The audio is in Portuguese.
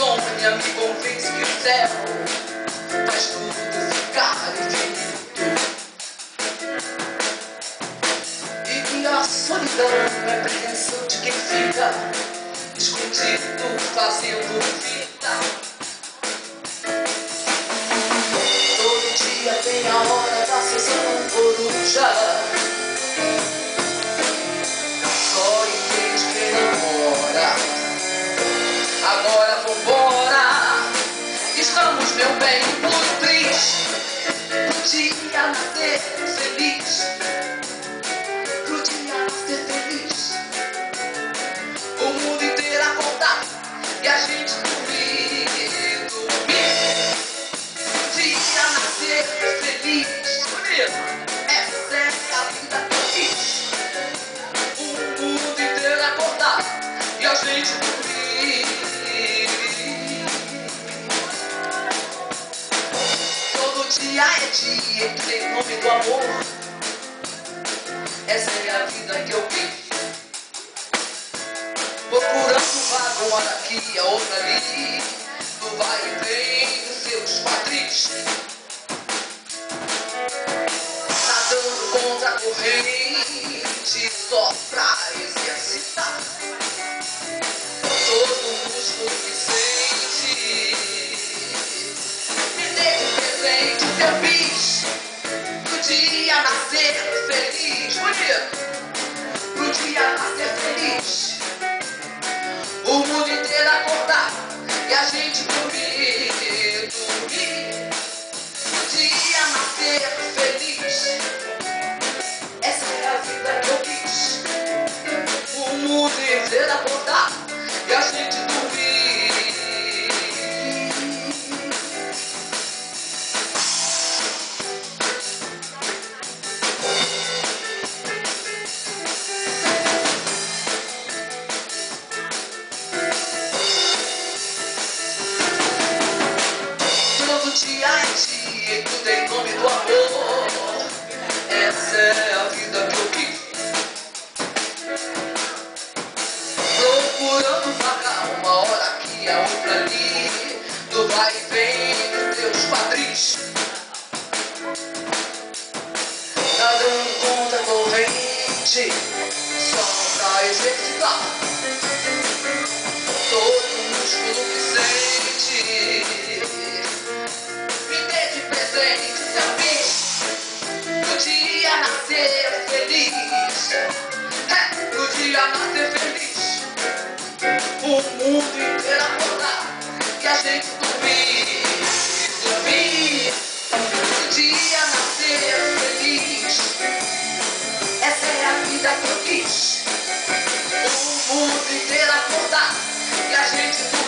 me convence que o céu faz tudo ficar infinito. E que a solidão é pretensão de quem fica escondido fazendo vida. Todo dia tem a hora da sessão coruja. Estamos, meu bem, muito tristes. Podia nascer feliz. Podia nascer feliz. O mundo inteiro acordar e a gente dormir, dormir. Podia nascer feliz. Bonito. Essa é a vida quis. O mundo inteiro acordar e a gente dormir. Dia é em que em nome do amor. Essa é a vida que eu vi. Procurando vaga, uma daqui, a outra ali. No vai e vem dos seus quadris. Nadando contra a corrente, só pra nascer feliz, bonito. Podia nascer feliz. O mundo inteiro acordar e a gente dormir, Dia é dia e tudo em nome do amor. Essa é a vida que eu quis. Procurando vagar uma hora aqui, a outra ali. Do vai e vem dos teus quadris. Nadando contra a corrente, só pra exercitar. Todo músculo que sente. Mundo inteiro acordar e a gente dormir. Dormir. Podia nascer feliz. Essa é a vida que eu quis. O mundo inteiro acordar e a gente dormir.